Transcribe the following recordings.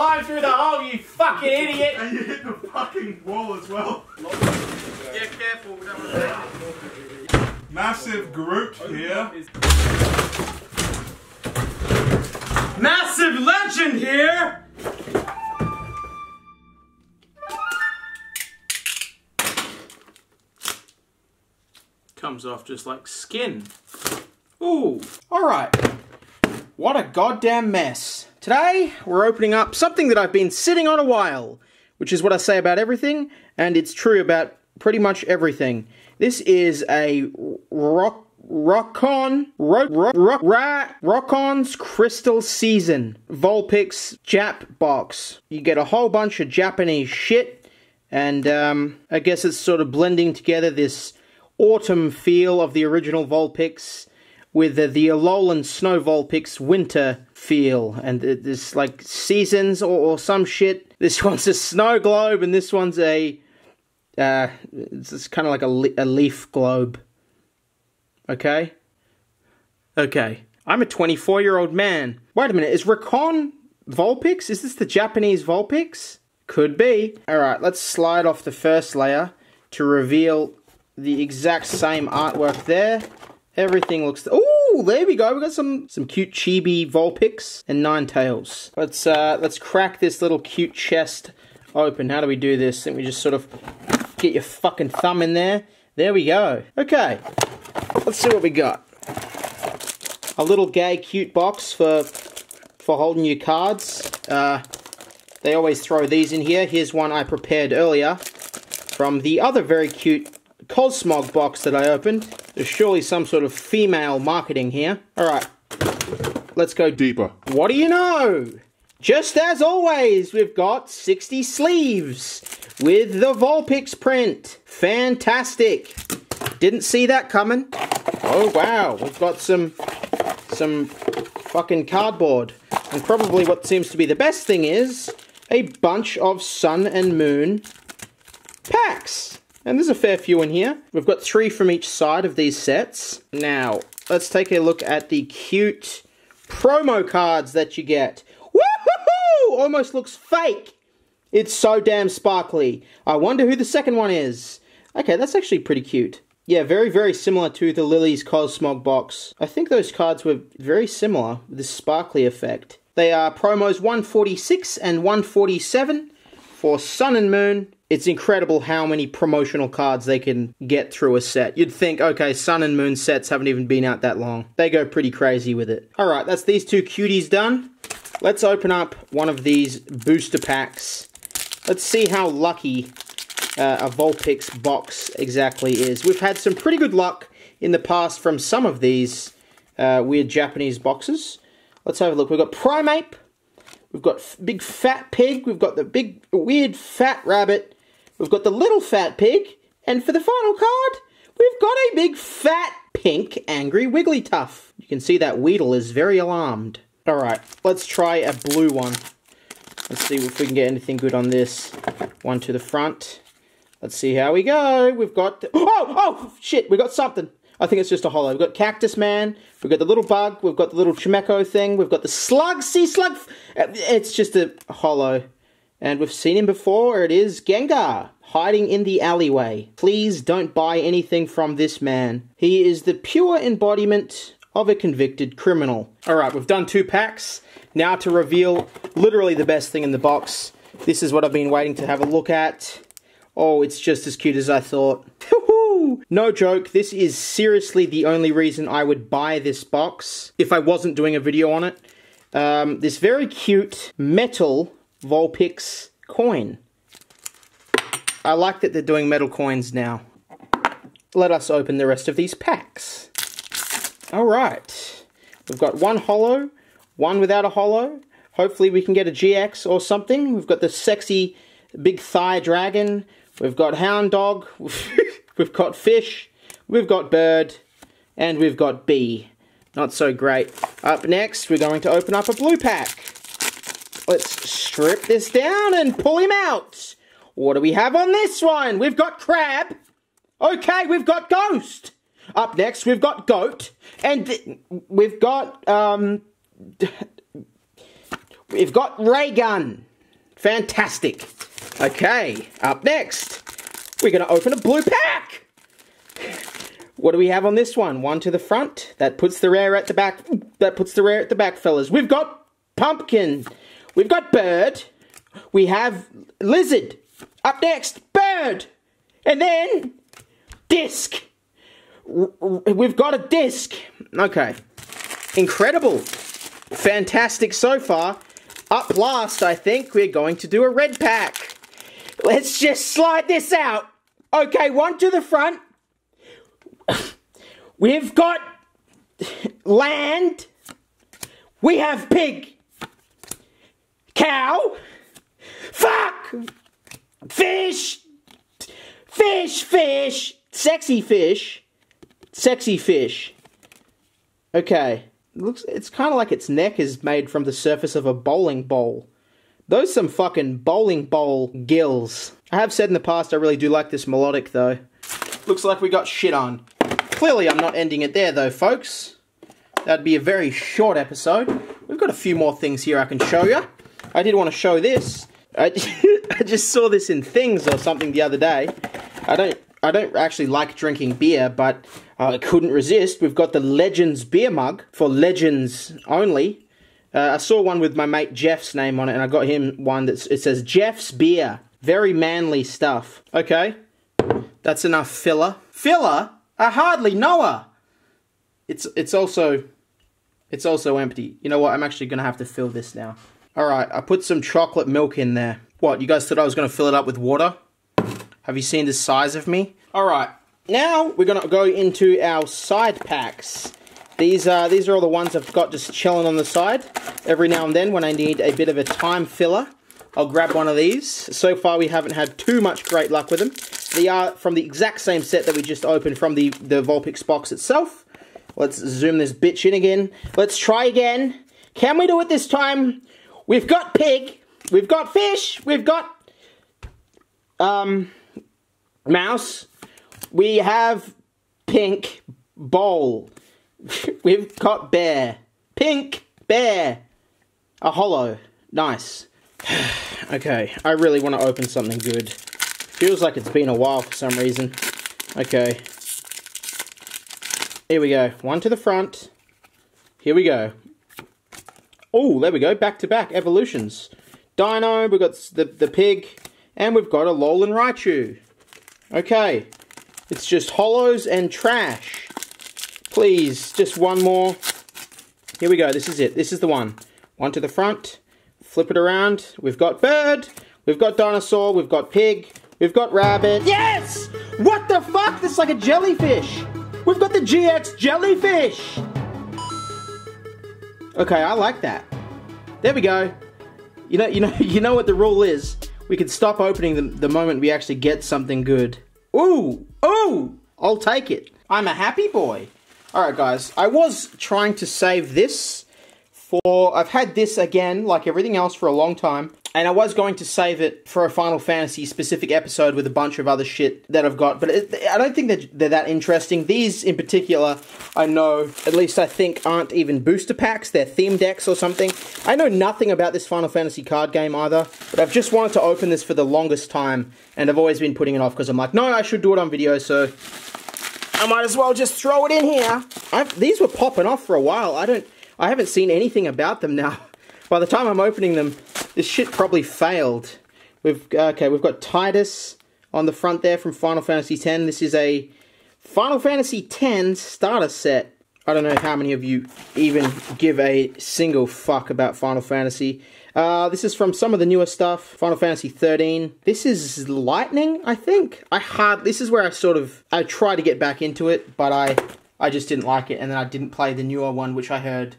You're supposed to climb through the hole, you fucking idiot! And you hit the fucking wall as well. Yeah, careful. We don't want to Massive Groot here. Massive legend here! Comes off just like skin. Ooh. Alright. What a goddamn mess. Today, we're opening up something that I've been sitting on a while, which is what I say about everything, and it's true about pretty much everything. This is a rock Rokon, rock, rock, rock, Rokon's Crystal Season Vulpix Jap box. You get a whole bunch of Japanese shit, and um, I guess it's sort of blending together this autumn feel of the original Vulpix with the, the Alolan Snow Vulpix winter feel, and there's like seasons or, or some shit. This one's a snow globe, and this one's a uh, it's kind of like a, a leaf globe. Okay? Okay. I'm a 24 year old man. Wait a minute, is Rokon Vulpix? Is this the Japanese Vulpix? Could be. Alright, let's slide off the first layer to reveal the exact same artwork there. Everything looks... Oh, there we go. We got some some cute chibi Vulpix and Ninetales. Let's uh, let's crack this little cute chest open. How do we do this? Let me just sort of get your fucking thumb in there. There we go. Okay, let's see what we got. A little gay cute box for for holding your cards. Uh, they always throw these in here. Here's one I prepared earlier from the other very cute Cosmog box that I opened. There's surely some sort of female marketing here. Alright, let's go Deeper. What do you know? Just as always, we've got 60 sleeves with the Vulpix print. Fantastic. Didn't see that coming. Oh wow, we've got some some fucking cardboard. And probably what seems to be the best thing is a bunch of sun and moon packs. And there's a fair few in here. We've got three from each side of these sets. Now, let's take a look at the cute promo cards that you get. Woohoo! Almost looks fake. It's so damn sparkly. I wonder who the second one is. Okay, that's actually pretty cute. Yeah, very, very similar to the Lillie's Cosmog box. I think those cards were very similar, this sparkly effect. They are promos 146 and 147 for Sun and Moon. It's incredible how many promotional cards they can get through a set. You'd think, okay, Sun and Moon sets haven't even been out that long. They go pretty crazy with it. Alright, that's these two cuties done. Let's open up one of these booster packs. Let's see how lucky uh, a Vulpix box exactly is. We've had some pretty good luck in the past from some of these uh, weird Japanese boxes. Let's have a look. We've got Primeape. We've got big fat pig. We've got the big weird fat rabbit. We've got the little fat pig. And for the final card, we've got a big fat pink angry Wigglytuff. You can see that Weedle is very alarmed. Alright, let's try a blue one. Let's see if we can get anything good on this. One to the front. Let's see how we go. We've got... Oh! Oh! Shit! We got something. I think it's just a holo. We've got Cactus Man. We've got the little bug. We've got the little Chimecho thing. We've got the slug. Sea slug. It's just a holo. And we've seen him before. It is Gengar. Hiding in the alleyway. Please don't buy anything from this man. He is the pure embodiment of a convicted criminal. Alright, we've done two packs. Now to reveal literally the best thing in the box. This is what I've been waiting to have a look at. Oh, it's just as cute as I thought. no joke, this is seriously the only reason I would buy this box if I wasn't doing a video on it. Um, this very cute metal Vulpix coin. I like that they're doing metal coins now. Let us open the rest of these packs. Alright, we've got one holo, one without a holo. Hopefully we can get a GX or something. We've got the sexy big thigh dragon. We've got hound dog. we've got fish. We've got bird. And we've got bee. Not so great. Up next, we're going to open up a blue pack. Let's strip this down and pull him out. What do we have on this one? We've got crab. Okay, we've got ghost. Up next, we've got goat. And we've got, um... We've got ray gun. Fantastic. Okay, up next, we're going to open a blue pack. What do we have on this one? One to the front. That puts the rare at the back. That puts the rare at the back, fellas. We've got pumpkin. We've got bird. We have lizard. Up next, bird. And then disc. We've got a disc. Okay. Incredible. Fantastic so far. Up last, I think we're going to do a red pack. Let's just slide this out. Okay, one to the front. We've got land. We have pig. Cow. Fuck. Fish. Fish, fish. Sexy fish. Sexy fish. Okay. It looks it's kind of like its neck is made from the surface of a bowling ball. Those some fucking bowling ball gills. I have said in the past I really do like this melodic though. Looks like we got shit on. Clearly I'm not ending it there though, folks. That'd be a very short episode. We've got a few more things here I can show you. I did want to show this. I, I just saw this in Things or something the other day. I don't I don't actually like drinking beer, but I couldn't resist. We've got the Legends beer mug for Legends only. Uh, I saw one with my mate Jeff's name on it, and I got him one that it says Jeff's beer. Very manly stuff. Okay, that's enough filler. Filler? I hardly know her. It's it's also it's also empty. You know what? I'm actually gonna have to fill this now. All right, I put some chocolate milk in there. What? You guys thought I was gonna fill it up with water? Have you seen the size of me? All right, now we're gonna go into our side packs. These are these are all the ones I've got just chilling on the side. Every now and then, when I need a bit of a time filler, I'll grab one of these. So far, we haven't had too much great luck with them. They are from the exact same set that we just opened from the the Vulpix box itself. Let's zoom this bitch in again. Let's try again. Can we do it this time? We've got pig. We've got fish. We've got um mouse. We have pink bowl. We've got bear. Pink bear. A holo. Nice. okay, I really want to open something good. Feels like it's been a while for some reason. Okay. Here we go. One to the front. Here we go. Oh, there we go. Back to back evolutions. Dino, we've got the, the pig, and we've got a Alolan Raichu. Okay. It's just holos and trash. Please, just one more. Here we go. This is it. This is the one. One to the front. Flip it around. We've got bird. We've got dinosaur. We've got pig. We've got rabbit. Yes! What the fuck? This is like a jellyfish. We've got the GX jellyfish. Okay, I like that. There we go. You know, you know, you know what the rule is. We can stop opening them the moment we actually get something good. Ooh, ooh, I'll take it. I'm a happy boy. Alright guys, I was trying to save this for... I've had this again, like everything else, for a long time. And I was going to save it for a Final Fantasy specific episode with a bunch of other shit that I've got, but it, I don't think that they're that interesting. These in particular, I know, at least I think, aren't even booster packs. They're theme decks or something. I know nothing about this Final Fantasy card game either, but I've just wanted to open this for the longest time, and I've always been putting it off because I'm like, no, I should do it on video, so I might as well just throw it in here. I've, these were popping off for a while. I don't, I haven't seen anything about them now. By the time I'm opening them, this shit probably failed. We've okay, we've got Tidus on the front there from Final Fantasy X. This is a Final Fantasy X starter set. I don't know how many of you even give a single fuck about Final Fantasy. Uh, this is from some of the newer stuff. Final Fantasy 13. This is Lightning, I think. I hard. This is where I sort of I tried to get back into it, but I I just didn't like it, and then I didn't play the newer one, which I heard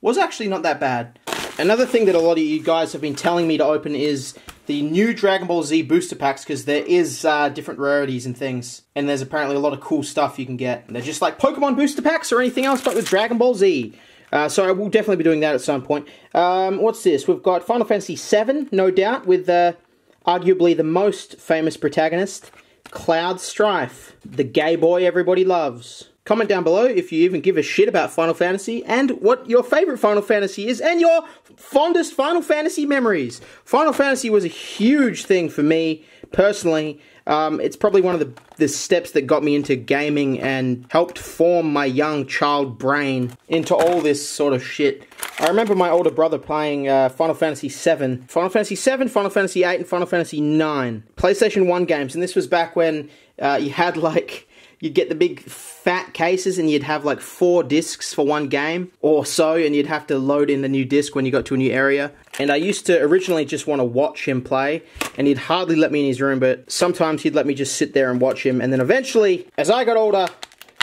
was actually not that bad. Another thing that a lot of you guys have been telling me to open is the new Dragon Ball Z booster packs because there is uh, different rarities and things, and there's apparently a lot of cool stuff you can get. They're just like Pokemon booster packs or anything else, but with Dragon Ball Z. Uh, so I will definitely be doing that at some point. Um, what's this? We've got Final Fantasy VII, no doubt, with uh, arguably the most famous protagonist, Cloud Strife, the gay boy everybody loves. Comment down below if you even give a shit about Final Fantasy and what your favorite Final Fantasy is and your fondest Final Fantasy memories. Final Fantasy was a huge thing for me personally. Um, it's probably one of the, the steps that got me into gaming and helped form my young child brain into all this sort of shit. I remember my older brother playing uh, Final Fantasy VII, Final Fantasy VII, Final Fantasy VIII, and Final Fantasy IX. PlayStation 1 games, and this was back when uh, you had like you'd get the big fat cases and you'd have like four discs for one game or so and you'd have to load in the new disc when you got to a new area and i used to originally just want to watch him play and he'd hardly let me in his room but sometimes he'd let me just sit there and watch him and then eventually as i got older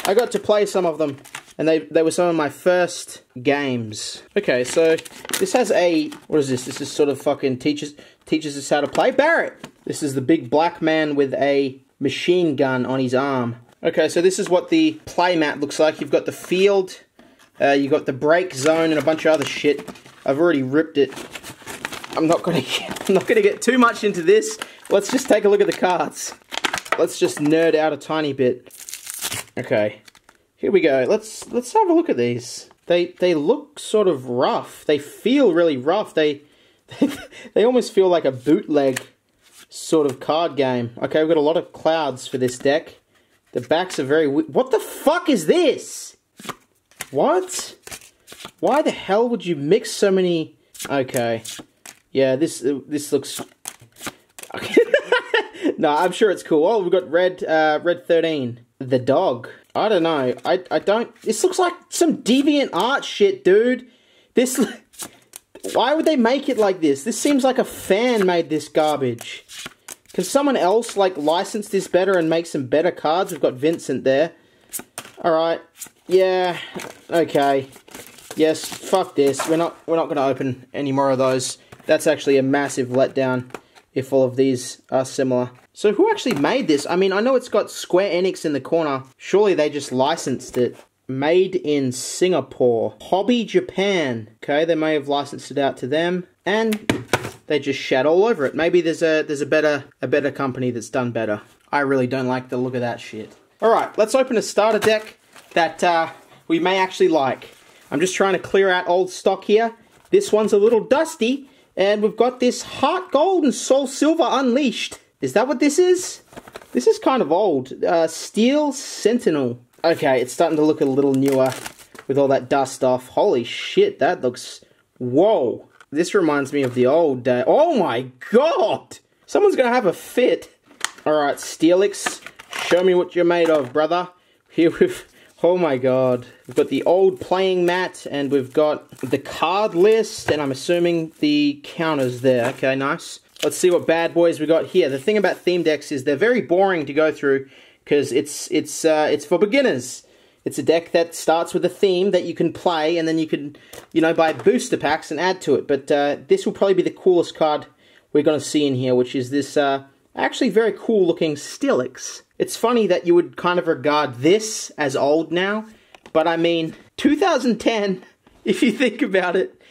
i got to play some of them and they, they were some of my first games. Okay, so this has a, what is this? This is sort of fucking teaches, teaches us how to play. Barret! This is the big black man with a machine gun on his arm. Okay, so this is what the playmat looks like. You've got the field, uh, you've got the break zone, and a bunch of other shit. I've already ripped it. I'm not gonna I'm not gonna get too much into this. Let's just take a look at the cards. Let's just nerd out a tiny bit. Okay, here we go. Let's let's have a look at these. They they look sort of rough. They feel really rough. They they almost feel like a bootleg sort of card game. Okay, we've got a lot of clouds for this deck. The backs are very... What the fuck is this? What? Why the hell would you mix so many... Okay. Yeah, this uh, this looks... no, I'm sure it's cool. Oh, we've got red, uh, red 13. The dog. I don't know. I, I don't... This looks like some deviant art shit, dude. This... Why would they make it like this? This seems like a fan made this garbage. Can someone else, like, license this better and make some better cards? We've got Vincent there. Alright. Yeah. Okay. Yes, fuck this. We're not we're not gonna open any more of those. That's actually a massive letdown if all of these are similar. So who actually made this? I mean, I know it's got Square Enix in the corner. Surely they just licensed it. Made in Singapore. Hobby Japan. Okay, they may have licensed it out to them. And they just shat all over it. Maybe there's a there's a better a better company that's done better. I really don't like the look of that shit. Alright, let's open a starter deck that uh, we may actually like. I'm just trying to clear out old stock here. This one's a little dusty, and we've got this Heart Gold and Soul Silver Unleashed. Is that what this is? This is kind of old. Uh, Steel Sentinel. Okay, it's starting to look a little newer with all that dust off. Holy shit, that looks... Whoa. This reminds me of the old day. Oh my god! Someone's gonna have a fit. Alright, Steelix, show me what you're made of, brother. Here we've... Oh my god. We've got the old playing mat, and we've got the card list, and I'm assuming the counters there. Okay, nice. Let's see what bad boys we got here. The thing about theme decks is they're very boring to go through, because it's, it's, uh, it's for beginners. It's a deck that starts with a theme that you can play, and then you can, you know, buy booster packs and add to it. But uh, this will probably be the coolest card we're going to see in here, which is this uh, actually very cool looking Steelix. It's funny that you would kind of regard this as old now, but I mean, 2010, if you think about it,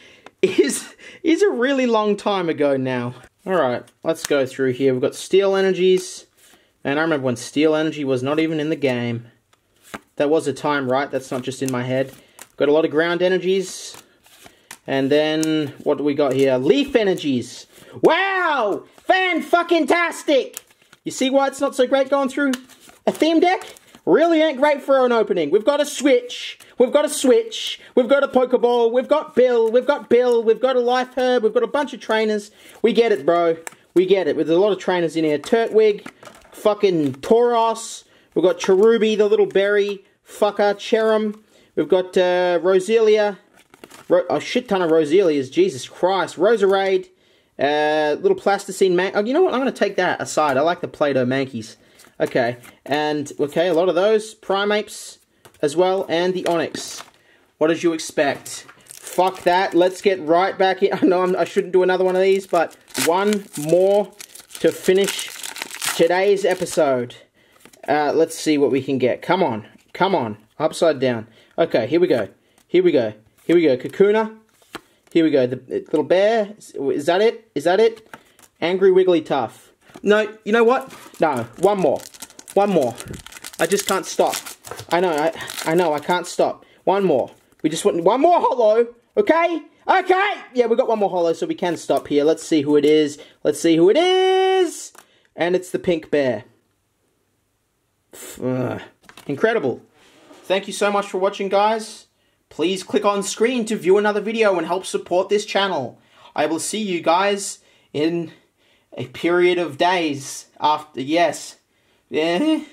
is, is a really long time ago now. Alright, let's go through here. We've got Steel Energies, and I remember when Steel Energy was not even in the game. That was a time, right? That's not just in my head. Got a lot of ground energies. And then, what do we got here? Leaf energies. Wow! Fan-fucking-tastic! You see why it's not so great going through a theme deck? Really ain't great for an opening. We've got a switch. We've got a switch. We've got a Pokeball. We've got Bill. We've got Bill. We've got a Life Herb. We've got a bunch of trainers. We get it, bro. We get it. There's a lot of trainers in here. Turtwig. Fucking Tauros. We've got Cherubi, the little berry fucker, Cherrim. We've got uh, Roselia. Ro a shit ton of Roselias, Jesus Christ. Roserade. Uh, little plasticine man. Oh, you know what? I'm going to take that aside. I like the Play-Doh Mankeys. Okay. And, okay, a lot of those. Primeapes as well. And the Onix. What did you expect? Fuck that. Let's get right back in. I know I'm, I should not do another one of these, but one more to finish today's episode. Uh, let's see what we can get. Come on. Come on. Upside down. Okay, here we go. Here we go. Here we go. Kakuna. Here we go. The, little bear. Is that it? Is that it? Angry Wigglytuff. No, you know what? No, one more. One more. I just can't stop. I know, I, I know, I can't stop. One more. We just want one more holo, okay? Okay! Yeah, we got one more holo, so we can stop here. Let's see who it is. Let's see who it is! And it's the pink bear. Incredible. Thank you so much for watching, guys. Please click on screen to view another video and help support this channel. I will see you guys in a period of days after, yes. Yeah.